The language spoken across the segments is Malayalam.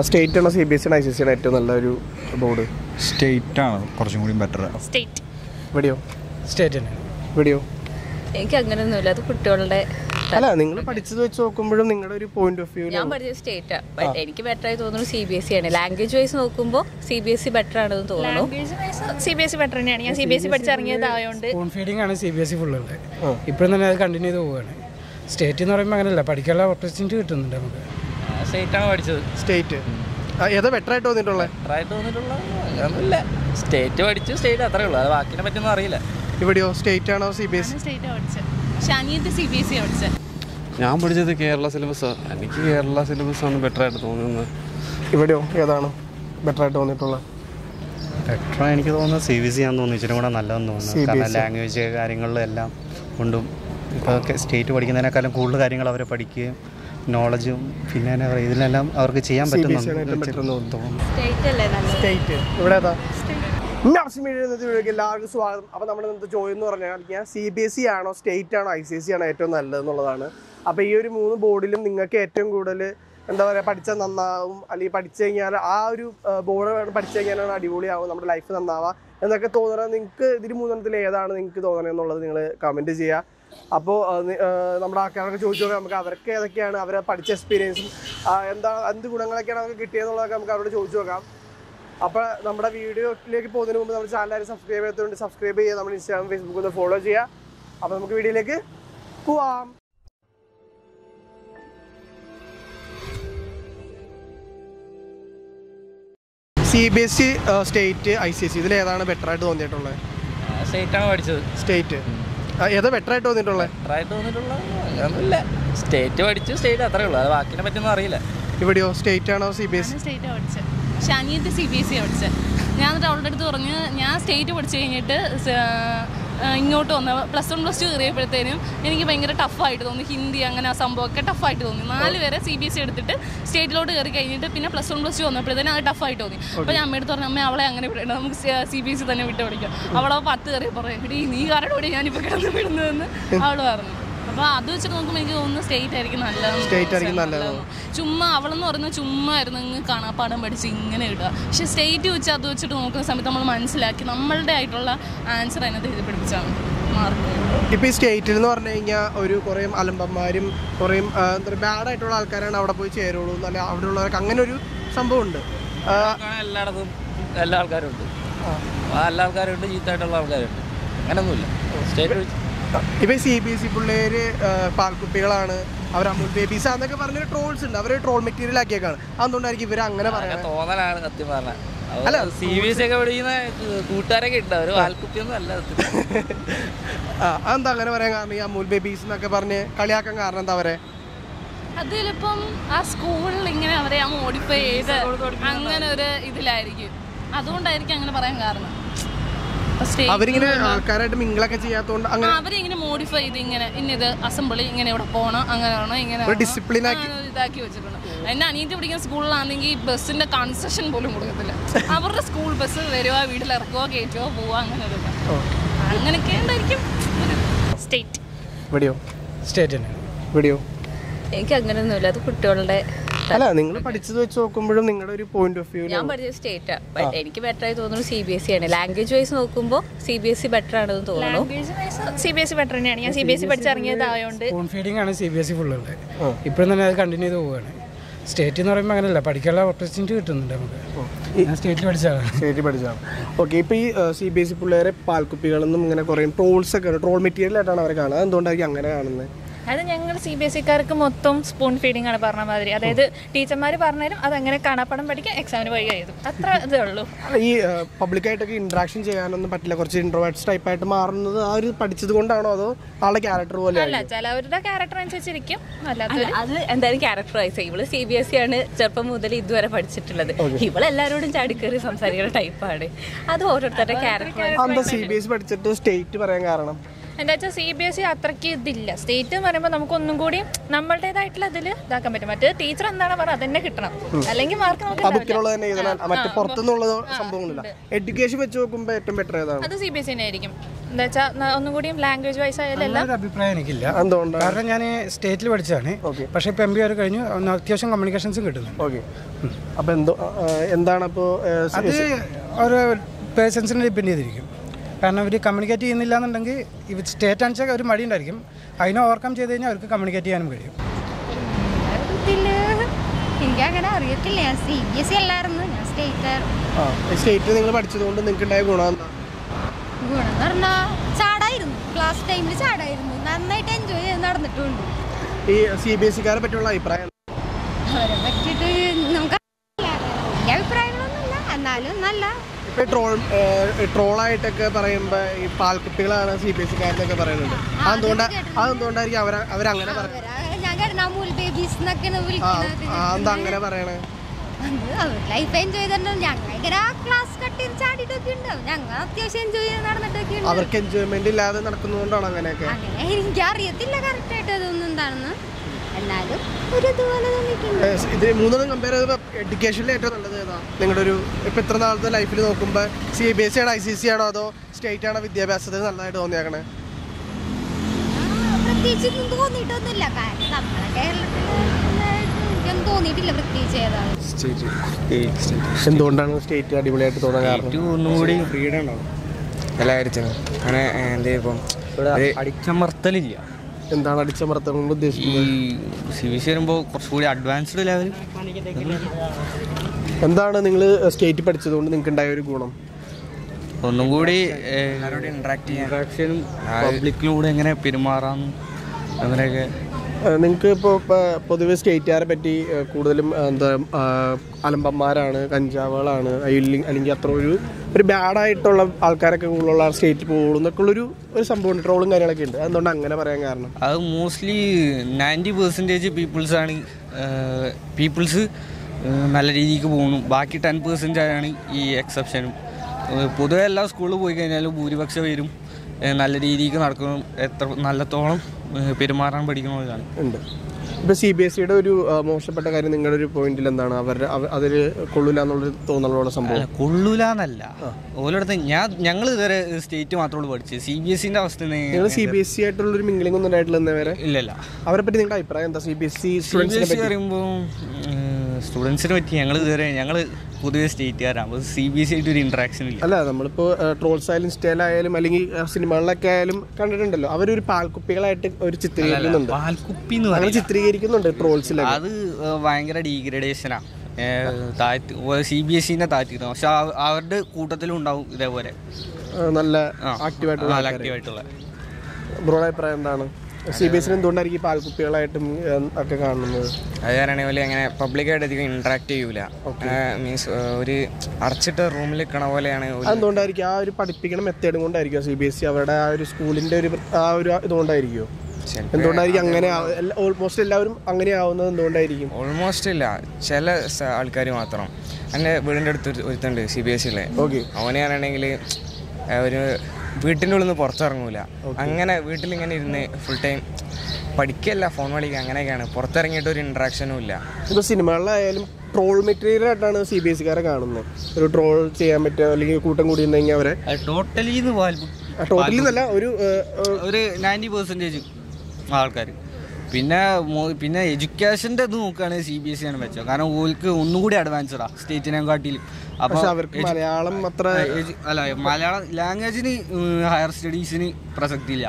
സ്റ്റേറ്റ് ആണോ C B S C I C C ആണ് ഏറ്റവും നല്ലൊരു ബോർഡ് സ്റ്റേറ്റ് ആണ് കുറച്ചും കൂടി ബെറ്റർ സ്റ്റേറ്റ് ഇവിടെയോ സ്റ്റേറ്റ് തന്നെ. ഇവിടെയോ എനിക്ക് അങ്ങനെയൊന്നുമില്ല അത് കുട്ടികളുടെ അല്ല നിങ്ങൾ പഠിച്ചത് വെച്ച് നോക്കുമ്പോഴും നിങ്ങളുടെ ഒരു പോയിന്റ് ഓഫ് വ്യൂ ഞാൻ പഠിച്ചത് സ്റ്റേറ്റ് ബട്ട് എനിക്ക് ബെറ്റർ ആയി തോന്നുന്നു സി ബി എസ് സി ആണ്. ലാംഗ്വേജ് വൈസ് നോക്കുമ്പോൾ C B S C better ആണെന്ന് തോന്നുന്നു. Language wise C B S C better തന്നെയാണ്. ഞാൻ സി ബി എസ് സി പഠിച്ചിറങ്ങിയതായതുകൊണ്ട് സ്പൂൺ ഫീഡിംഗ് ആണ് സി ബി എസ് ഇ ഫുള്ളുള്ളത് ഇപ്പോഴും തന്നെ അത് കണ്ടിന്യൂ ചെയ്ത് പോവുകയാണ് സ്റ്റേറ്റ് എന്ന് പറയുമ്പോൾ അങ്ങനെയല്ല പഠിക്കാനുള്ള ഓപ്പർച്യൂണിറ്റി കിട്ടുന്നുണ്ട് നമുക്ക്. സ്റ്റേറ്റ് ആണ് പഠിച്ചത്? സ്റ്റേറ്റ്. ഏതാ ബെറ്റർ ആയിട്ട് തോന്നിയിട്ടുള്ളത്? ബെറ്ററായിട്ട് തോന്നിയിട്ടുള്ള അങ്ങനൊന്നുമില്ല. സ്റ്റേറ്റ് പഠിച്ചു സ്റ്റേറ്റ് അത്രേ ഉള്ളൂ. അത് ബാക്കിനെ പറ്റിയൊന്നും അറിയില്ല. ഇവിടെയോ? സ്റ്റേറ്റ് ആണോ സി ബി എസ് സ്റ്റേറ്റ് പഠിച്ചത് പക്ഷെ അനിയത്ത് സി ബി എസ് സി പഠിച്ചത് ഞാൻ പഠിച്ചത് കേരള സിലബസ് എനിക്ക് കേരള സിലബസ് ആണ് ബെറ്റർ ആയിട്ട് തോന്നുന്നത്. ഇവിടെയോ? ഏതാണ് ബെറ്റർ ആയിട്ട് തോന്നിയിട്ടുള്ളത്? ബെറ്റർ എനിക്ക് തോന്നുന്നത് സി ബി സി ആണെന്ന് തോന്നുന്നു. ഇച്ചിരി കൂടെ നല്ലതെന്ന് തോന്നുന്നു. കാരണം ലാംഗ്വേജ് കാര്യങ്ങളിലെല്ലാം കൊണ്ടും ഇപ്പോൾ സ്റ്റേറ്റ് പഠിക്കുന്നതിനേക്കാളും കൂടുതൽ കാര്യങ്ങൾ അവരെ പഠിക്കുകയും നോളജും പിന്നെ എന്നാ പറയുക ഇതിലെല്ലാം അവർക്ക് ചെയ്യാൻ പറ്റുന്നുണ്ട് ഇവിടെ എല്ലാവർക്കും സ്വാഗതം. അപ്പോൾ നമ്മുടെ ഇന്നത്തെ ചോദ്യം എന്ന് പറഞ്ഞാൽ ഞാൻ സി ബി എസ് സി ആണോ സ്റ്റേറ്റ് ആണോ ഐ സി എസ് സി ആണോ ഏറ്റവും നല്ലത് എന്നുള്ളതാണ്. അപ്പോൾ ഈ ഒരു മൂന്ന് ബോർഡിലും നിങ്ങൾക്ക് ഏറ്റവും കൂടുതൽ എന്താ പറയുക പഠിച്ചാൽ നന്നാവും. അല്ലെങ്കിൽ പഠിച്ചു കഴിഞ്ഞാൽ ആ ഒരു ബോർഡ് പഠിച്ചു കഴിഞ്ഞാലാണ് അടിപൊളിയാവും. നമ്മുടെ ലൈഫ് നന്നാവുക എന്നൊക്കെ തോന്നുന്നത് നിങ്ങൾക്ക് ഇതിൽ മൂന്നെണ്ണത്തിൽ ഏതാണ് നിങ്ങൾക്ക് തോന്നുന്നത് എന്നുള്ളത് നിങ്ങൾ കമന്റ് ചെയ്യുക. അപ്പോൾ നമ്മുടെ ആൾക്കാരൊക്കെ ചോദിച്ചു നോക്കാം നമുക്ക് അവർക്ക് ഏതൊക്കെയാണ് അവരെ പഠിച്ച എക്സ്പീരിയൻസും എന്താ എന്ത് ഗുണങ്ങളൊക്കെയാണ് അവർക്ക് കിട്ടിയതെന്നുള്ളതൊക്കെ നമുക്ക് അവരോട് ചോദിച്ചു നോക്കാം. അപ്പോൾ നമ്മുടെ വീഡിയോയിലേക്ക് പോകുന്നതിന് മുമ്പ് നമ്മുടെ ചാനൽ ആരും സബ്സ്ക്രൈബ് ചെയ്യാത്തതുകൊണ്ട് സബ്സ്ക്രൈബ് ചെയ്യുക. നമ്മുടെ ഇൻസ്റ്റാഗ്രാം ഫേസ്ബുക്ക് ഒന്ന് ഫോളോ ചെയ്യുക. അപ്പോൾ നമുക്ക് വീഡിയോയിലേക്ക് പോവാം. C B S E state I C S ഇതിൽ ഏതാണ് ബെറ്റർ ആയിട്ട് തോന്നിയിട്ടുള്ളത്? സ്റ്റേറ്റ് ആണ് പഠിച്ചത്. സ്റ്റേറ്റ് ഏതാ ബെറ്റർ ആയിട്ട് തോന്നിയിട്ടുള്ളത് ബെറ്ററായിട്ട് തോന്നിയിട്ടുള്ള അങ്ങനൊന്നുമില്ല സ്റ്റേറ്റ് പഠിച്ചു സ്റ്റേറ്റ് അത്രേ ഉള്ളൂ. അത് ബാക്കിനെ പറ്റിയൊന്നും അറിയില്ല. ഇവിടെയോ? സ്റ്റേറ്റ് ആണോ സി ബി എസ് സ്റ്റേറ്റ് പഠിച്ചത് പക്ഷെ അനിയത്ത് സി ബി എസ് സി പഠിച്ചത് ഞാൻ എന്നിട്ട് അവളുടെ അടുത്ത് പറഞ്ഞ് ഞാൻ സ്റ്റേറ്റ് പഠിച്ചു കഴിഞ്ഞിട്ട് ഇങ്ങോട്ട് വന്ന. പ്ലസ് വൺ പ്ലസ് ടു കയറിയപ്പോഴത്തേനും എനിക്ക് ഭയങ്കര ടഫായിട്ട് തോന്നി. ഹിന്ദി അങ്ങനെ ആ സംഭവമൊക്കെ ടഫായിട്ട് തോന്നി. നാല് വരെ സി ബി എസ് സി എടുത്തിട്ട് സ്റ്റേറ്റിലോട്ട് കയറി കഴിഞ്ഞിട്ട് പിന്നെ പ്ലസ് വൺ പ്ലസ് ടു വന്നപ്പോഴത്തേനും അത് ടഫായിട്ട് തോന്നി. അപ്പോൾ ഞാൻ അമ്മയോട് പറഞ്ഞു അമ്മ അവളെ അങ്ങനെ വിടേണ്ട. നമുക്ക് സി ബി എസ് സി തന്നെ വിട്ട് പഠിക്കാം അവളെ പത്ത് കയറി പറയും നീ കാരണം ഇവിടെ ഞാനിപ്പോൾ കിടന്ന് വിടുന്നതെന്ന്? അവൾ പറഞ്ഞു. അപ്പോൾ അത് വെച്ചിട്ട് നോക്കുമ്പോൾ എനിക്ക് തോന്നുന്നു സ്റ്റേറ്റ് ആയിരിക്കും നല്ലത് സ്റ്റേറ്റ് ആയിരിക്കും നല്ലത്. ചുമ്മാ അവളെന്ന് പറയുന്നത് ചുമ്മാ ആയിരുന്നു ഇങ്ങ് കാണാപ്പാടം പഠിച്ച് ഇങ്ങനെ ഇടുക. പക്ഷെ സ്റ്റേറ്റ് വെച്ച് അത് വെച്ചിട്ട് നോക്കുന്ന സമയത്ത് നമ്മൾ മനസ്സിലാക്കി നമ്മളുടെ ആയിട്ടുള്ള ആൻസർ അതിനകത്ത് എഴുതി പിടിപ്പിച്ചാണ് മാർക്ക് ഇപ്പോൾ ഈ സ്റ്റേറ്റിൽ എന്ന് പറഞ്ഞു കഴിഞ്ഞാൽ ഒരു കുറേ അലമ്പന്മാരും കുറേ എന്താ പറയുക ബാഡ് ആയിട്ടുള്ള ആൾക്കാരാണ് അവിടെ പോയി ചേരുള്ളൂ എന്നല്ല അവിടെ ഉള്ളവർക്ക് അങ്ങനെ ഒരു സംഭവം ഉണ്ട് അങ്ങനെ എല്ലായിടത്തും എല്ലാ ആൾക്കാരും ഉണ്ട് എല്ലാ ആൾക്കാരും ഉണ്ട് ചീത്തായിട്ടുള്ള ആൾക്കാരുണ്ട്. അങ്ങനൊന്നുമില്ല. സ്റ്റേറ്റ് ഇപ്പം സി ബി എസ് ഇ പിള്ളേർ പാൽക്കുപ്പികളാണ്. അവർ അമൂൽ ബേബീസ് എന്നൊക്കെ പറഞ്ഞൊരു ട്രോൾസ് ഉണ്ട്. അവർ ട്രോൾ മെറ്റീരിയൽ ആക്കിയേക്കാണ്. അതുകൊണ്ടായിരിക്കും ഇവർ അങ്ങനെ പറയുന്നത് തോന്നലാണ് സത്യം പറഞ്ഞാൽ അല്ല, സി ബി എസ് ഒക്കെ പഠിക്കുന്ന കൂട്ടുകാരൊക്കെ ഉണ്ട്. അവർ വാൽക്കുപ്പിയൊന്നും അല്ല ആ അതെന്താ അങ്ങനെ പറയാൻ കാരണം ഈ അമൂൽ ബേബീസ് എന്നൊക്കെ പറഞ്ഞ് കളിയാക്കാൻ കാരണം എന്താ അവരെ അത് ചിലപ്പം ആ സ്കൂളിൽ ഇങ്ങനെ അവരെ ആ മോഡിഫൈ ചെയ്ത് അങ്ങനെ ഒരു ഇതിലായിരിക്കും. അതുകൊണ്ടായിരിക്കും അങ്ങനെ പറയാൻ കാരണം. അവരിങ്ങനെ ആൾക്കാരായിട്ട് മിങ്കിളൊക്കെ ചെയ്യാത്തോണ്ട് അങ്ങനെ അവരിങ്ങനെ മോഡിഫൈ ചെയ്ത് ഇങ്ങനെ ഇന്നത് അസംബ്ലി ഇങ്ങനെ ഇവിടെ പോകണം അങ്ങനെ ഇങ്ങനെ ഡിസിപ്ലിൻ. ആക്കി. ഇതാക്കി വെച്ചിട്ടുണ്ട്. എന്നെ അനിയത്തി പഠിക്കുന്ന സ്കൂളിലാണെങ്കിൽ ബസ്സിന്റെ കൺസെഷൻ പോലും കൊടുക്കത്തില്ല. അവരുടെ സ്കൂൾ ബസ് വരുവാ വീട്ടിൽ കയറ്റുവോ പോവാ അങ്ങനെ ഒരു. അങ്ങനെയൊക്കെ ഉണ്ടായിരിക്കും സ്റ്റേറ്റ് വീഡിയോ സ്റ്റേറ്റ് ഇവിടെയോ എനിക്ക് അങ്ങനെയൊന്നുമില്ല. അത് കുട്ടികളുടെ അല്ല നിങ്ങൾ പഠിച്ചത് വെച്ച് നോക്കുമ്പോഴും നിങ്ങളുടെ ഒരു പോയിന്റ് ഓഫ് വ്യൂ ഞാൻ പഠിച്ചത് സ്റ്റേറ്റ് ബട്ട് എനിക്ക് ബെറ്റർ ആയി തോന്നുന്നത് സി ബി എസ് സി ആണ്. ലാംഗ്വേജ് വൈസ് നോക്കുമ്പോൾ C B S C better ആണെന്ന് തോന്നുന്നു. Language wise C B S C better തന്നെയാണ്. ഞാൻ സി ബി എസ് സി പഠിച്ചിറങ്ങിയതായോണ്ട് സ്പൂൺ ഫീഡിംഗ് ആണ് സി ബി എസ് സി ഫുള്ളുണ്ട് ഇപ്പോഴും തന്നെ അത് കണ്ടിന്യൂ ചെയ്ത് പോവുകയാണ് സ്റ്റേറ്റ് എന്ന് പറയുമ്പോൾ അങ്ങനെയല്ല പഠിക്കാനുള്ള ഓപ്പർച്യൂണിറ്റി കിട്ടുന്നുണ്ട് നമുക്ക്. ഞാൻ സ്റ്റേറ്റിൽ പഠിച്ചാണ് സ്റ്റേറ്റ് പഠിച്ചാണ് ഓക്കെ ഇപ്പോൾ ഈ സി ബി എസ് സി പിള്ളേരെ പാൽക്കുപ്പികളെന്നും ഇങ്ങനെ കുറേ ട്രോൾസ് ഒക്കെ ട്രോൾ മെറ്റീരിയൽ ആയിട്ടാണ് അവരെ കാണുന്നത്. എന്തുകൊണ്ടായിരിക്കും അങ്ങനെ കാണുന്നത് അത് ഞങ്ങൾ സി ബി എസ് സിക്കാർക്ക് മൊത്തം സ്പൂൺ ഫീഡിംഗ് ആണ് പറഞ്ഞ മാതിരി. അതായത് ടീച്ചർമാർ പറഞ്ഞാലും അതങ്ങനെ കാണാപ്പടം പഠിക്കാൻ എക്സാമിന് വഴി എഴുതും അത്ര ഇതേ ഉള്ളൂ. ഈ പബ്ലിക്കായിട്ടൊക്കെ ഇന്ററാക്ഷൻ ചെയ്യാനൊന്നും പറ്റില്ല. കുറച്ച് ഇൻട്രോവേർട്സ് ടൈപ്പ് ആയിട്ട് മാറുന്നത് ആ ഒരു പഠിച്ചത് കൊണ്ടാണോ അതോ ആളുടെ ക്യാരക്ടർ പോലെ അല്ല ചിലവരുടെ ക്യാരക്ടർ അനുസരിച്ചിരിക്കും. അല്ലാത്ത അല്ല, അത് എന്തായാലും ക്യാരക്ടറൈസ് ഇവൾ സി ബി എസ് സി ആണ് ചെറുപ്പം മുതൽ ഇതുവരെ പഠിച്ചിട്ടുള്ളത്. ഇവളെല്ലാരോടും ചാടിക്കേറി സംസാരിക്കുന്ന ടൈപ്പാണ് അത് ഓരോരുത്തരുടെ ക്യാരക്ടർ സി ബി എസ് പഠിച്ചിട്ട് സ്റ്റേറ്റ് പറയാൻ കാരണം? എന്താ വെച്ചാൽ സി ബി എസ് ഇ അത്രയ്ക്ക് ഇതില്ല. സ്റ്റേറ്റ് എന്ന് പറയുമ്പോൾ നമുക്കൊന്നും കൂടി നമ്മളുടേതായിട്ടുള്ള ഇതിൽ ഇതാക്കാൻ പറ്റും. മറ്റേ ടീച്ചർ എന്താണ് പറയുക അതന്നെ കിട്ടണം. അല്ലെങ്കിൽ മാർക്ക് നമുക്ക് എഡ്യൂക്കേഷൻ വെച്ച് നോക്കുമ്പോൾ ഏറ്റവും ബെറ്റർ ഏതാണ്? അത് സി ബി എസ് ഇ ആയിരിക്കും. എന്താ വെച്ചാൽ ഒന്നും കൂടിയും ലാംഗ്വേജ് വൈസ് ആയാലും അഭിപ്രായം എനിക്കില്ല. കാരണം ഞാൻ സ്റ്റേറ്റിൽ പഠിച്ചതാണ്. പക്ഷെ ഇപ്പം എം ബി വരെ കഴിഞ്ഞു. അത്യാവശ്യം കമ്മ്യൂണിക്കേഷൻസും കിട്ടുന്നു ഓക്കെ അപ്പൊ എന്തോ എന്താണ് അപ്പോ അത് ഓരോ പേഴ്സൺസിനെ ഡിപ്പെൻഡ് ചെയ്തിരിക്കും. കാരണം അവർ കമ്മ്യൂണിക്കേറ്റ് ചെയ്യുന്നില്ല എന്നുണ്ടെങ്കിൽ ഇവ സ്റ്റേറ്റ് അനുസരിച്ച് ഒരു മടി ഉണ്ടായിരിക്കും അതിനെ ഓവർകം ചെയ്ത് കഴിഞ്ഞാൽ അവർക്ക് കമ്മ്യൂണിക്കേറ്റ് ചെയ്യാനും കഴിയും. എനിക്ക് അങ്ങനെ അറിയത്തില്ല. ഞാൻ സി ബി എസ് ഇ അല്ലായിരുന്നു. ഞാൻ സ്റ്റേറ്റ് ആയിരുന്നു. സ്റ്റേറ്റ് നിങ്ങൾ പഠിച്ചതുകൊണ്ട് നിങ്ങൾക്ക് ഉണ്ടായ ഗുണം എന്താ? ഗുണം എന്ന് പറഞ്ഞാൽ ചാടായിരുന്നു. ക്ലാസ് ടൈമിൽ ചാടായിരുന്നു. നന്നായിട്ട് എൻജോയ് ചെയ്ത് നടന്നിട്ടുണ്ട്. ഈ സി ബി എസ് സിക്കാരെ പറ്റിയുള്ള അഭിപ്രായം അവരെ പറ്റിയിട്ട് നമുക്ക് അറിയില്ല. വലിയ അഭിപ്രായങ്ങളൊന്നുമില്ല. എന്നാലും നല്ല ഇപ്പൊ ട്രോൾ ട്രോളായിട്ടൊക്കെ പറയുമ്പോ ഈ പാൽക്കുട്ടികളാണ് സി ബി എസ് സിക്കാരെന്നൊക്കെ പറയുന്നുണ്ട് അതെന്തുകൊണ്ടാ അതെന്തുകൊണ്ടായിരിക്കും അവർ അവരങ്ങനെ എന്താ അങ്ങനെ പറയണേ? ലൈഫ് എൻജോയ് അവർക്ക് എൻജോയ്മെന്റ് ഇല്ലാതെ നടക്കുന്നതുകൊണ്ടാണ് അങ്ങനെയൊക്കെ? അങ്ങനെ എനിക്ക് അറിയത്തില്ല കറക്റ്റ് ആയിട്ട് അതൊന്നും എന്താണെന്ന്. എന്നാലും ഒരു ഇതുപോലെ തോന്നിയിട്ടുണ്ട്. ഏഹ് ഇത് മൂന്നെണ്ണം കമ്പയർ ചെയ്തപ്പോൾ എഡ്യൂക്കേഷനിൽ ഏറ്റവും നല്ലത് ഏതാ? നിങ്ങളുടെ ഒരു ഇപ്പൊ ഇത്ര നാളത്തെ ലൈഫിൽ നോക്കുമ്പോൾ സി ബി എസ് സി ആണോ ഐ സി സി ആണോ അതോ സ്റ്റേറ്റ് ആണോ വിദ്യാഭ്യാസത്തിൽ നല്ലതായിട്ട് തോന്നിയേക്കണേ? പ്രത്യേകിച്ച് ഒന്നും തോന്നിയിട്ടൊന്നുമില്ല. കാരണം നമ്മളെ കേരളത്തിൽ എനിക്കൊന്നും തോന്നിയിട്ടില്ല പ്രത്യേകിച്ച് ഏതാണ് എന്തുകൊണ്ടാണ് സ്റ്റേറ്റ് അടിപൊളിയായിട്ട് തോന്നാൻ കാരണം? ഒന്നുകൂടി ഫ്രീഡം ഉണ്ടാവും എല്ലാ കാര്യത്തിനും. അങ്ങനെ എന്താ ഇപ്പം? അടിച്ചമർത്തലില്ല. എന്താണ് അടിച്ചമർത്തുന്നത് കൊണ്ട് ഈ ഉദ്ദേശിക്കുന്നത് വരുമ്പോൾ കുറച്ചുകൂടി അഡ്വാൻസ്ഡ് ലെവൽ എന്താണ് നിങ്ങൾ സ്റ്റേറ്റ് പഠിച്ചതുകൊണ്ട് നിങ്ങൾക്ക് ഉണ്ടായ ഒരു ഗുണം? ഒന്നും കൂടി ഇന്ററാക്ട് ചെയ്യാൻ. ഇൻട്രാക്ഷനും പബ്ലിക്കിലൂടെ എങ്ങനെ പെരുമാറാം? അങ്ങനെയൊക്കെ നിങ്ങൾക്ക് ഇപ്പോൾ പൊതുവെ സ്റ്റേറ്റുകാരെ പറ്റി കൂടുതലും എന്താ അലമ്പന്മാരാണ് കഞ്ചാവുകളാണ് അല്ലെങ്കിൽ അത്ര ഒരു ഒരു ബാഡായിട്ടുള്ള ആൾക്കാരൊക്കെ കൂടുതലുള്ള സ്റ്റേറ്റ് പോകുള്ളൂ എന്നൊക്കെ ഉള്ളൊരു ഒരു സംഭവം ട്രോളും കാര്യങ്ങളൊക്കെ ഉണ്ട്. അതുകൊണ്ട് അങ്ങനെ പറയാൻ കാരണം. അത് മോസ്റ്റ്ലി നയന്റി പെർസെന്റേജ് ആണ് പീപ്പിൾസ് നല്ല രീതിക്ക് പോകുന്നു. ബാക്കി ടെൻ ആണ് ഈ എക്സെപ്ഷനും പൊതുവെ എല്ലാ സ്കൂളിൽ പോയി കഴിഞ്ഞാലും ഭൂരിപക്ഷം പേരും നല്ല രീതിക്ക് നടക്കണം എത്ര നല്ലത്തോളം പെരുമാറാൻ പഠിക്കണമെന്നാണ് ഉണ്ട്. ഇപ്പോൾ സി ബി എസ് സിയുടെ ഒരു ആ, മോശപ്പെട്ട കാര്യം നിങ്ങളുടെ ഒരു പോയിന്റിൽ എന്താണ്? അവരുടെ അവ- അതിൽ കൊള്ളൂല എന്നുള്ളൊരു തോന്നലുള്ള സംഭവം? കൊള്ളൂലെന്നല്ല. ഓരോടത്ത് ഞാൻ ഞങ്ങൾ ഇതുവരെ സ്റ്റേറ്റ് മാത്രമേ പഠിച്ചത്. സി ബി എസ് സിന്റെ അവസ്ഥ നിങ്ങൾ സി ബി എസ് സി ആയിട്ടുള്ള ഒരു മിംഗ്ലിംഗ് ഒന്നും ഉണ്ടായിട്ടില്ല വരെ? ഇല്ലല്ല. അവരെ പറ്റി നിങ്ങളുടെ അഭിപ്രായം എന്താ? സി ബി എസ് സി സ്റ്റുഡൻസിനെ പറയുമ്പോൾ സ്റ്റുഡൻസിനെ പറ്റി. ഞങ്ങൾ ഇതുവരെ ഞങ്ങൾ പൊതുവെ സ്റ്റേറ്റുകാരാണ് അപ്പോൾ സി ബി എസ് സി ആയിട്ട് ഒരു ഇൻട്രാക്ഷൻ ഇല്ല. അല്ല നമ്മളിപ്പോൾ ട്രോൾസ് ആയാലും ഇൻസ്റ്റയിലായാലും അല്ലെങ്കിൽ ആ, സിനിമകളിലൊക്കെ ആയാലും കണ്ടിട്ടുണ്ടല്ലോ. അവരൊരു പാൽക്കുപ്പികളായിട്ട് ഒരു ചിത്രീകരിക്കുന്നുണ്ട്. പാൽക്കുപ്പി എന്ന് പറഞ്ഞാൽ. ചിത്രീകരിക്കുന്നുണ്ട് ട്രോൾസിൽ അത് ഭയങ്കര ഡീഗ്രഡേഷനാണ് താഴ്ത്തി സി ബി എസ് സിനെ താഴ്ത്തിയിരുന്നു പക്ഷെ അവ- അവരുടെ കൂട്ടത്തിലും ഉണ്ടാവും ഇതേപോലെ. നല്ല. ആക്റ്റീവായിട്ടുള്ള ബ്രോയുടെ അഭിപ്രായം എന്താണ്? സി ബി എസ് എന്തുകൊണ്ടായിരിക്കും പാൽക്കുപ്പികളായിട്ടും ഒക്കെ കാണുന്നത്? അത് കാരണം പോലെ അങ്ങനെ പബ്ലിക്കായിട്ട് അധികം ഇന്ററാക്ട് ചെയ്യൂല. മീൻസ് ഒരു അടച്ചിട്ട റൂമിൽ നിൽക്കണ പോലെയാണ് അതുകൊണ്ടായിരിക്കും ആ ഒരു പഠിപ്പിക്കണ മെത്തേഡ് കൊണ്ടായിരിക്കും സി ബി എസ് സി അവരുടെ ആ ഒരു സ്കൂളിന്റെ ഒരു ആ ഒരു ഇതുകൊണ്ടായിരിക്കുമോ ചിലപ്പോ എന്തുകൊണ്ടായിരിക്കും അങ്ങനെ ഓൾമോസ്റ്റ് എല്ലാവരും അങ്ങനെ ആവുന്നത് എന്തുകൊണ്ടായിരിക്കും? ഓൾമോസ്റ്റ് ഇല്ല. ചില ആൾക്കാർ മാത്രം. എന്റെ വീടിന്റെ അടുത്ത് ഒരു- ഒരുത്തുണ്ട് സി ബി എസ് സിയിലെ ഓക്കെ. അവനാണെങ്കിൽ ഒരു വീട്ടിന്റെ ഉള്ളിൽ നിന്ന് പുറത്തിറങ്ങൂല. അങ്ങനെ വീട്ടിലിങ്ങനെ ഇരുന്ന് ഫുൾ ടൈം പഠിക്കല്ല ഫോൺ കളിക്കുക അങ്ങനെയൊക്കെയാണ്. പുറത്തിറങ്ങിയിട്ട് ഒരു ഇൻട്രാക്ഷനും ഇല്ല. ഇപ്പൊ സിനിമകളിലായാലും ട്രോൾ മെറ്റീരിയൽ ആയിട്ടാണ് സി ബി എസ് സിക്കാരെ കാണുന്നത് ഒരു ട്രോൾ ചെയ്യാൻ പറ്റുക അല്ലെങ്കിൽ കൂട്ടം കൂടി ഉണ്ടെങ്കിൽ അവരെ ടോട്ടലി ടോട്ടലി എന്നല്ല ഒരു ഒരു നയന്റി പെർസെന്റേജ് ആൾക്കാർ പിന്നെ പിന്നെ എഡ്യൂക്കേഷന്റെ ഇത് നോക്കുകയാണെങ്കിൽ സി ബി എസ് സി ആണ് വെച്ചത് കാരണം ഓൾക്ക് ഒന്നുകൂടി അഡ്വാൻസ്ഡാണ് സ്റ്റേറ്റിനെ കാട്ടിലും അപ്പോൾ പക്ഷെ അവർക്ക് മലയാളം അത്ര അല്ല മലയാളം ലാംഗ്വേജിന് ഹയർ സ്റ്റഡീസിന് പ്രസക്തിയില്ല.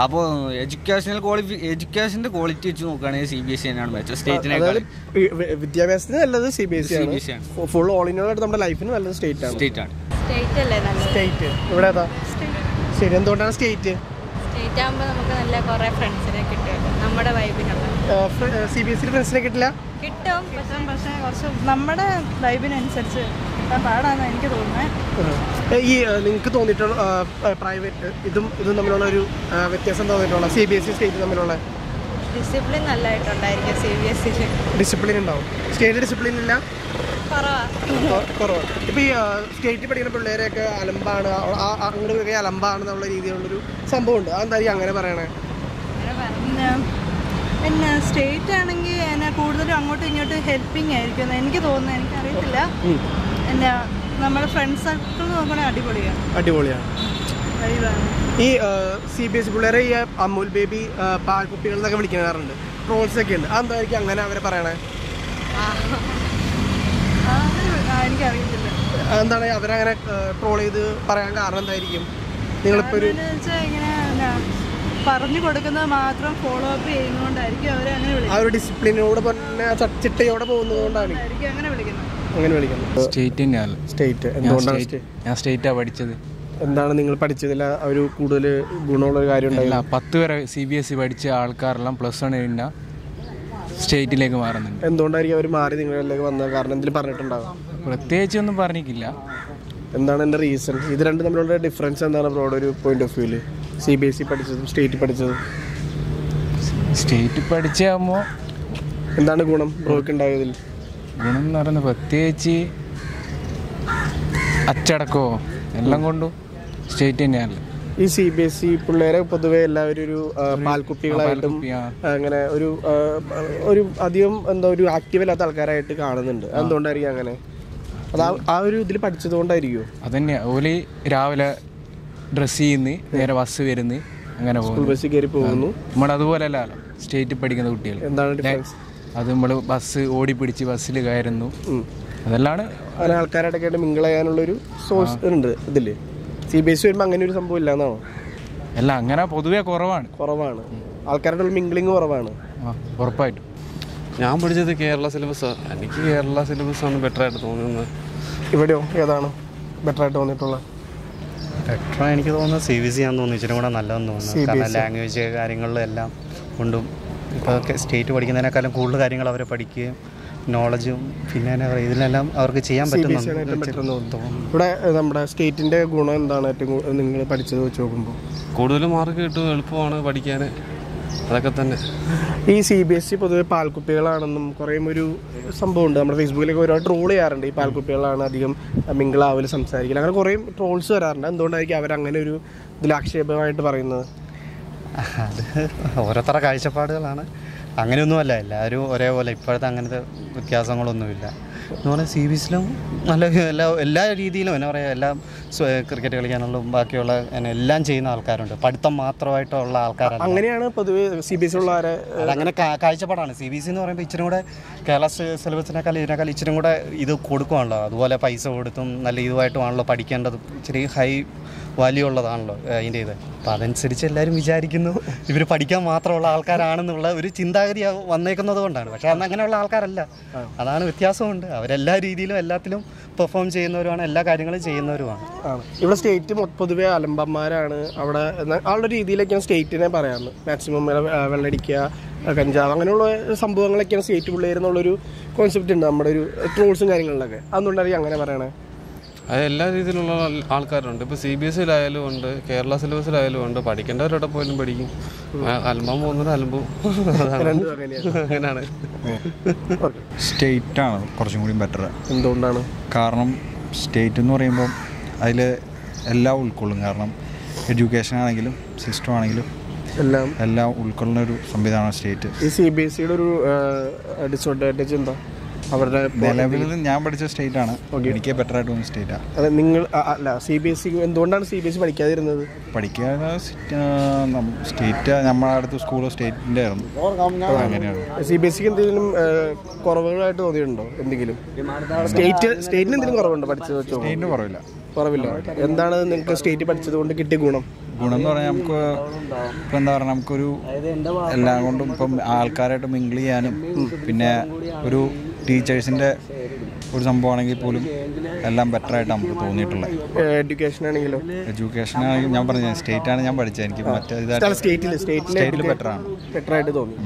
അപ്പോൾ എഡ്യൂക്കേഷണൽ ക്വാളിഫി എഡ്യൂക്കേഷന്റെ ക്വാളിറ്റി വെച്ച് നോക്കുകയാണെങ്കിൽ സി ബി എസ് സി തന്നെയാണ് മെച്ചം സ്റ്റേറ്റിനെ അതായത് വി- വി- വിദ്യാഭ്യാസത്തിന് നല്ലത് C B S C CBSE ആണ് ആണ്. ഫുൾ ഓൾ ആയിട്ട് നമ്മുടെ ലൈഫിന് നല്ലത് സ്റ്റേറ്റ് ആണ്. സ്റ്റേറ്റ് ആണ്. സ്റ്റേറ്റ് അല്ലേ നല്ലത്? സ്റ്റേറ്റ് ഇവിടെ ഏതാ? ശരി എന്തുകൊണ്ടാണ് സ്റ്റേറ്റ് സ്റ്റേറ്റ് ആകുമ്പോൾ നമുക്ക് നല്ല കുറേ ഫ്രണ്ട്സിനെ കിട്ടുമല്ലോ നമ്മുടെ വൈബിനുള്ള സി ബി എസ് സി ഫ്രണ്ട്സിനെ കിട്ടില്ല? കിട്ടും. കിട്ടും പക്ഷേ കുറച്ച് നമ്മുടെ വൈബിനനുസരിച്ച് കിട്ടാൻ പാടാന്ന് എനിക്ക് തോന്നുന്നത് ഈ നിങ്ങൾക്ക് തോന്നിയിട്ടുള്ള പ്രൈവറ്റ് ഇതും ഇതും തമ്മിലുള്ള ഒരു വ്യത്യാസം തോന്നിയിട്ടുള്ള C B S C state തമ്മിലുള്ള? ഡിസിപ്ലിൻ നല്ലതായിട്ടുണ്ടായിരിക്കും സി ബി എസ് സിയിൽ ഡിസിപ്ലിൻ ഉണ്ടാവും. സ്റ്റേറ്റ് ഡിസിപ്ലിൻ ഇല്ല? കുറവാണ് ഇപ്പൊ ഈ സ്റ്റേറ്റിൽ പഠിക്കുന്ന പിള്ളേരെയൊക്കെ അലമ്പാണ്. അങ്ങോട്ട് അലമ്പാണ് എന്നുള്ള രീതിയിലുള്ളൊരു സംഭവമുണ്ട്. അതെന്തായിരിക്കും അങ്ങനെ പറയണേ? പിന്നെ സ്റ്റേറ്റ് ആണെങ്കിൽ എന്നെ കൂടുതലും അങ്ങോട്ടും ഇങ്ങോട്ടും ഹെൽപ്പിംഗ് ആയിരിക്കും. എനിക്ക് അറിയത്തില്ല എനിക്കറിയത്തില്ല. എന്നാ നമ്മുടെ ഫ്രണ്ട് സർക്കിൾ നോക്കണേ അടിപൊളിയാണ് അടിപൊളിയാണ് ഈ സി ബി എസ് പിള്ളേരെ ഈ അമൂൽ ബേബി പാൽക്കുപ്പികൾ എന്നൊക്കെ വിളിക്കാറുണ്ട് ട്രോൾസ് ഒക്കെ ഉണ്ട്. അതെന്തായിരിക്കും അങ്ങനെ അവരെ പറയണേ? എനിക്കറിയത്തില്ല. എന്താണ് അവരങ്ങനെ ട്രോൾ ചെയ്ത് പറയാൻ കാരണം എന്തായിരിക്കും? നിങ്ങളിപ്പോ ഒരു ഇങ്ങനെ പറഞ്ഞു കൊടുക്കുന്നത് മാത്രം ഫോളോ അപ്പ് ചെയ്യുന്നതുകൊണ്ടായിരിക്കും അവരെ അങ്ങനെ ആ വിളിക്കുന്നത്. ഒരു ഡിസിപ്ലിനോട് തന്നെ ആ ച- ചിട്ടയോടെ പോകുന്നതുകൊണ്ടാണ്. ആയിരിക്കും അങ്ങനെ വിളിക്കുന്നത്. അങ്ങനെ വിളിക്കുന്നത്. സ്റ്റേറ്റ് തന്നെയാണ് സ്റ്റേറ്റ് എന്തുകൊണ്ടാണ് ഞാൻ സ്റ്റേറ്റാണ് പഠിച്ചത്. എന്താണ് നിങ്ങൾ പഠിച്ചതിൽ ആ ഒരു കൂടുതൽ ഗുണമുള്ള ഒരു കാര്യം അല്ല ഉണ്ടായില്ല പത്ത് വരെ സി ബി എസ് ഇ പഠിച്ച ആൾക്കാരെല്ലാം പ്ലസ് വൺ കഴിഞ്ഞ സ്റ്റേറ്റിലേക്ക് മാറുന്നുണ്ട്. എന്തുകൊണ്ടായിരിക്കും അവർ മാറി നിങ്ങളിലേക്ക് വന്നത്? കാരണം എന്തെങ്കിലും പറഞ്ഞിട്ടുണ്ടാവും. പ്രത്യേകിച്ചൊന്നും പറഞ്ഞിട്ടില്ല. എന്താണ് എന്റെ റീസൺ ഇത് രണ്ടും തമ്മിലുള്ള ഡിഫറൻസ് എന്താണ് ബ്രോഡ് ഒരു പോയിന്റ് ഓഫ് വ്യൂൽ സി ബി എസ് ഇ പഠിച്ചതും സ്റ്റേറ്റ് പഠിച്ചതും. സ്റ്റേറ്റ് പഠിച്ചാകുമ്പോൾ എന്താണ് ഗുണം ബ്രോക്ക് ഉണ്ടായതിൽ ഗുണം എന്ന് പറയുന്നത് പ്രത്യേകിച്ച് അച്ചടക്കമോ എല്ലാം കൊണ്ടും സ്റ്റേറ്റ് തന്നെയാണ് ഈ സി ബി എസ് ഇ പിള്ളേരെ പൊതുവെ എല്ലാവരും ഒരു പാൽക്കുപ്പികളായിട്ടും അങ്ങനെ ഒരു ഒരു അധികം എന്താ ഒരു ആക്റ്റീവ് അല്ലാത്ത ആൾക്കാരായിട്ട് കാണുന്നുണ്ട്. എന്തുകൊണ്ടായിരിക്കും അങ്ങനെ? അത് ആ- ഒരു ഇതിൽ പഠിച്ചത് കൊണ്ടായിരിക്കുമോ അതന്നെ. ഓൽ രാവിലെ ഡ്രസ്സ് ചെയ്യുന്നു നേരെ ബസ് വരുന്നു അങ്ങനെ പോകുന്നു. ബസ്സിൽ കയറി പോകുന്നു. നമ്മൾ അതുപോലെ അല്ലല്ലോ സ്റ്റേറ്റിൽ പഠിക്കുന്ന കുട്ടികൾ എന്താണ് അത് നമ്മൾ ബസ് ഓടി പിടിച്ച് ബസ്സിൽ കയറുന്നു. അതെല്ലാം അങ്ങനെ ആയിട്ട് മിങ്കിൾ ചെയ്യാനുള്ളൊരു സോഴ്സ് ഉണ്ട് ഇതിൽ. സി ബി എസ് വരുമ്പോൾ അങ്ങനെ ഒരു സംഭവം ഇല്ല എന്നാണോ അല്ല അങ്ങനെ പൊതുവേ കുറവാണ്. കുറവാണ്. ആൾക്കാരുടെ മിങ്കിളിങ് കുറവാണ്. ഉറപ്പായിട്ടും. ഞാൻ പഠിച്ചത് കേരള സിലബസ് എനിക്ക് കേരള സിലബസ് ആണ് ബെറ്റർ ആയിട്ട് തോന്നുന്നത്. ഇവിടെയോ? ഏതാണ് ബെറ്റർ ആയിട്ട് തോന്നിയിട്ടുള്ളത് ബെറ്റർ എനിക്ക് തോന്നുന്നത് സി ബി സി ആണെന്ന് തോന്നുന്നു. ഇച്ചിരി കൂടെ നല്ലതെന്ന് തോന്നുന്നു. കാരണം ലാംഗ്വേജ് കാര്യങ്ങളിലും എല്ലാം കൊണ്ടും ഇപ്പോൾ സ്റ്റേറ്റ് പഠിക്കുന്നതിനേക്കാളും കൂടുതൽ കാര്യങ്ങൾ അവരെ പഠിക്കുകയും നോളജും പിന്നെ ഇതിലെല്ലാം അവർക്ക് ചെയ്യാൻ പറ്റുന്നുണ്ട്. തോന്നുന്നു. ഇവിടെ നമ്മുടെ സ്റ്റേറ്റിന്റെ ഗുണം എന്താണ്? ഏറ്റവും നിങ്ങൾ പഠിച്ചത് വെച്ച് നോക്കുമ്പോൾ കൂടുതൽ മാർക്ക് കിട്ടും എളുപ്പമാണ് പഠിക്കാൻ അതൊക്കെ തന്നെ. ഈ സി ബി എസ് ഇ പൊതുവെ പാൽക്കുപ്പികളാണെന്നും കുറേ ഒരു സംഭവമുണ്ട്. നമ്മുടെ ഫേസ്ബുക്കിലൊക്കെ ഒരുപാട് ട്രോൾ ചെയ്യാറുണ്ട്. ഈ പാൽക്കുപ്പികളാണ് അധികം മിങ്കിളാവൽ സംസാരിക്കില്ല അങ്ങനെ കുറേ ട്രോൾസ് വരാറുണ്ട്. എന്തുകൊണ്ടായിരിക്കും അവരങ്ങനെ അങ്ങനെ ഒരു ഇതിൽ ആക്ഷേപമായിട്ട് പറയുന്നത്? അത് ഓരോരുത്തരുടെ കാഴ്ചപ്പാടുകളാണ്. അങ്ങനെയൊന്നുമല്ല. എല്ലാവരും ഒരേപോലെ. ഇപ്പോഴത്തെ അങ്ങനത്തെ വ്യത്യാസങ്ങളൊന്നുമില്ല. എന്ന് പറഞ്ഞാൽ സി ബി എസിലും നല്ല എല്ലാ എല്ലാ രീതിയിലും എന്നാ പറയുക എല്ലാം ക്രിക്കറ്റ് കളിക്കാനുള്ള ബാക്കിയുള്ള എല്ലാം ചെയ്യുന്ന ആൾക്കാരുണ്ട്. പഠിത്തം മാത്രമായിട്ടുള്ള ആൾക്കാരല്ല. അങ്ങനെയാണ് പൊതുവെ സി ബി എസ് ഉള്ളവരെ അതങ്ങനെ കാ- കാഴ്ചപ്പാടാണ്. സി ബി എസ് എന്ന് പറയുമ്പോൾ ഇച്ചിരി കൂടെ കേരള സിലബസിനേക്കാൾ ഇതിനേക്കാൾ ഇച്ചിരി കൂടെ ഇത് കൊടുക്കുവാണല്ലോ. അതുപോലെ പൈസ കൊടുത്തും നല്ല ഇതുമായിട്ടുമാണല്ലോ പഠിക്കേണ്ടത്. ഇച്ചിരി ഹൈ വാല്യൂ ഉള്ളതാണല്ലോ അതിന്റെ ഇത്. അപ്പോൾ അതനുസരിച്ച് എല്ലാവരും വിചാരിക്കുന്നു ഇവർ പഠിക്കാൻ മാത്രമുള്ള ആൾക്കാരാണെന്നുള്ള ഒരു ചിന്താഗതി വന്നേക്കുന്നത് കൊണ്ടാണ്. പക്ഷേ അന്ന് അങ്ങനെയുള്ള ആൾക്കാരല്ല. അതാണ് വ്യത്യാസമുണ്ട്. അവരെല്ലാ രീതിയിലും എല്ലാത്തിലും പെർഫോം ചെയ്യുന്നവരുമാണ് എല്ലാ കാര്യങ്ങളും ചെയ്യുന്നവരുമാണ്. ഇവിടെ സ്റ്റേറ്റ് പൊതുവെ അലമ്പന്മാരാണ്. അവിടെ ആളുടെ ആ രീതിയിലൊക്കെയാണ് സ്റ്റേറ്റിനെ പറയാറ് മാക്സിമം വെള്ളടിക്കുക കഞ്ചാവ് അങ്ങനെയുള്ള സംഭവങ്ങളൊക്കെയാണ് സ്റ്റേറ്റ് പിള്ളേർ എന്നുള്ളൊരു കോൺസെപ്റ്റ് ഉണ്ട് നമ്മുടെ ഒരു ട്രോൾസും കാര്യങ്ങളിലൊക്കെ. അതുകൊണ്ടായിരിക്കും അങ്ങനെ പറയണേ? അത് എല്ലാ രീതിയിലുള്ള ആൾക്കാരുണ്ട്. ഇപ്പോൾ സി ബി എസ് സിയിലായാലും ഉണ്ട് കേരള സിലബസിലായാലും ഉണ്ട്. പഠിക്കേണ്ടവരോടെ പോലും പഠിക്കും. അൽബം പോകുന്നത് അലമ്പും രണ്ടും അങ്ങനെയാണ്. അങ്ങനെയാണ്. സ്റ്റേറ്റ് ആണ് കുറച്ചും കൂടി ബെറ്റർ എന്തുകൊണ്ടാണ്? കാരണം സ്റ്റേറ്റ് എന്ന് പറയുമ്പോൾ അതിൽ എല്ലാം ഉൾക്കൊള്ളും. കാരണം എഡ്യൂക്കേഷൻ ആണെങ്കിലും സിസ്റ്റം ആണെങ്കിലും എല്ലാം. എല്ലാം ഉൾക്കൊള്ളുന്ന ഒരു സംവിധാനമാണ് സ്റ്റേറ്റ്. ഈ സി ബി എസ് സിയുടെ ഒരു ഡിസഡ്വാന്റേജ് എന്താ? അവരുടെ നിലവിൽ ഞാൻ പഠിച്ച സ്റ്റേറ്റ് ആണ്. എനിക്ക് ബെറ്റർ ആയിട്ട് സ്റ്റേറ്റ് സ്റ്റേറ്റാണ് അതെ നിങ്ങൾ അല്ല സി ബി എസ് സി എന്തുകൊണ്ടാണ് സി ബി എസ് സി പഠിക്കാതിരുന്നത്? പഠിക്കാതെ സ്റ്റേറ്റ് നമ്മുടെ അടുത്ത് സ്കൂൾ സ്റ്റേറ്റിന്റെ ആയിരുന്നു. അങ്ങനെയാണ്. സി ബി എസ് സിക്ക് എന്തെങ്കിലും കുറവുകളായിട്ട് തോന്നിയിട്ടുണ്ടോ എന്തെങ്കിലും? സ്റ്റേറ്റ് സ്റ്റേറ്റിന് എന്തെങ്കിലും കുറവുണ്ടോ പഠിച്ചത് സ്റ്റേറ്റിന് കുറവില്ല. കുറവില്ല. എന്താണ് നിങ്ങൾക്ക് സ്റ്റേറ്റ് പഠിച്ചത് കൊണ്ട് കിട്ടിയ ഗുണം? ഗുണം എന്ന് പറഞ്ഞാൽ നമുക്ക് ഇപ്പം എന്താ പറയുക നമുക്കൊരു എല്ലാം കൊണ്ടും ഇപ്പം ആൾക്കാരായിട്ട് മിങ്കിൾ ചെയ്യാനും പിന്നെ ഒരു ടീച്ചേഴ്സിന്റെ ഒരു സംഭവമാണെങ്കിൽ പോലും എല്ലാം ബെറ്റർ ആയിട്ട് നമുക്ക് തോന്നിയിട്ടുള്ളത്. എഡ്യൂക്കേഷൻ ആണെങ്കിലും? എഡ്യൂക്കേഷൻ ആണെങ്കിൽ ഞാൻ പറഞ്ഞ സ്റ്റേറ്റ് ആണ് ഞാൻ പഠിച്ചത്. എനിക്ക് മറ്റേ സ്റ്റേറ്റിൽ സ്റ്റേറ്റിൽ സ്റ്റേറ്റിൽ ബെറ്റർ ആണ്. ബെറ്റർ ആയിട്ട് തോന്നി.